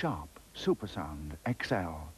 Sharp Supersound XL.